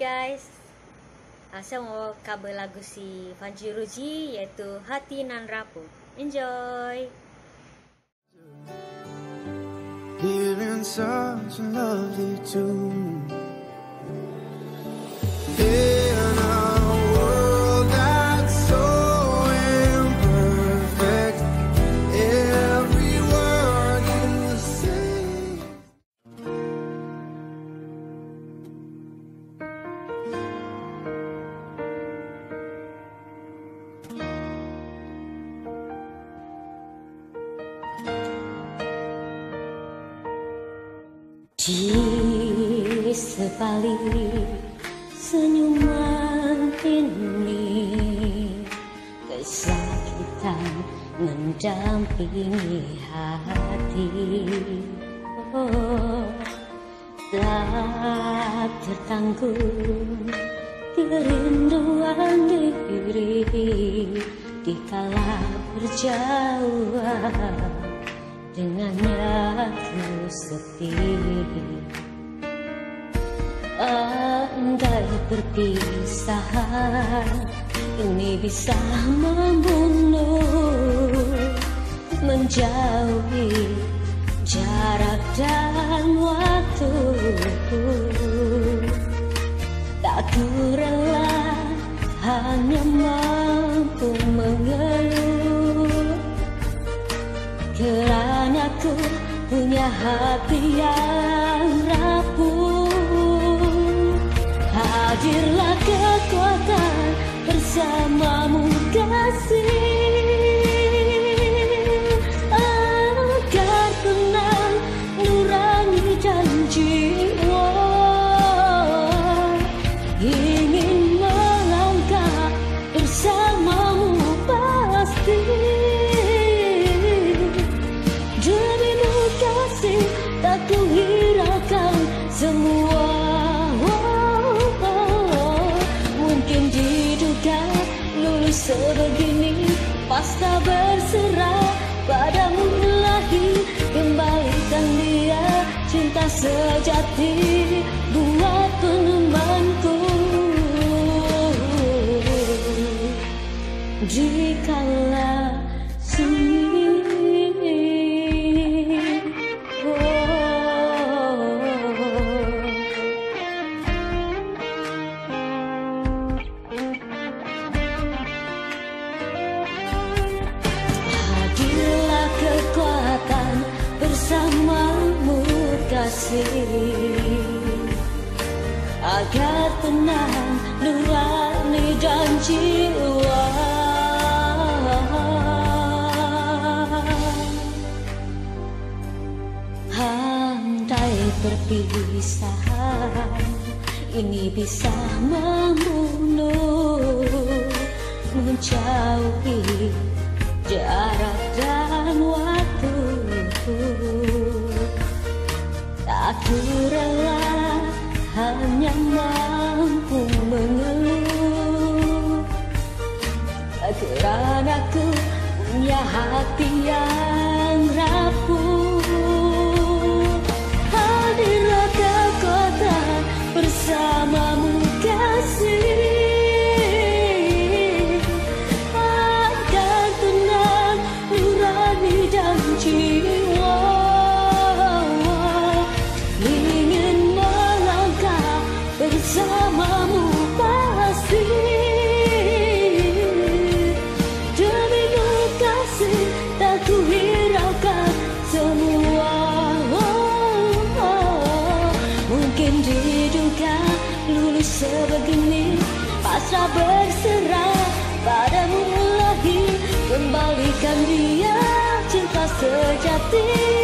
guys. Uh, Saya mau cover lagu si Panji Ruji Iaitu Hati Nan Rapuh. Enjoy! Hearing such a lovely tune Di sebalik senyuman ini Kesakitan mendampingi hati. Oh, Tak tertanggung kerinduan diri Dikala berjauhan dengannya ku sepi. Andai perpisahan ini bisa membunuh Menjauhi jarak dan waktu Tak ku hanya Kerana ku punya hati yang rapuh. Hadirlah kekuatan sebegini Pasca berserah. Padamu ilahi Kembalikan dia. Cinta sejati kasih. Agar tenang nurani dan jiwa. Handai perpisahan ini bisa membunuh ku rela hanya mampu mengeluh. Kerana ku punya hati yang rapuh. Hadirlah kekuatan bersamamu kasih. Agar tenang nurani dan sebegini. Pasrah berserah padamu ilahi Kembalikan dia cinta sejati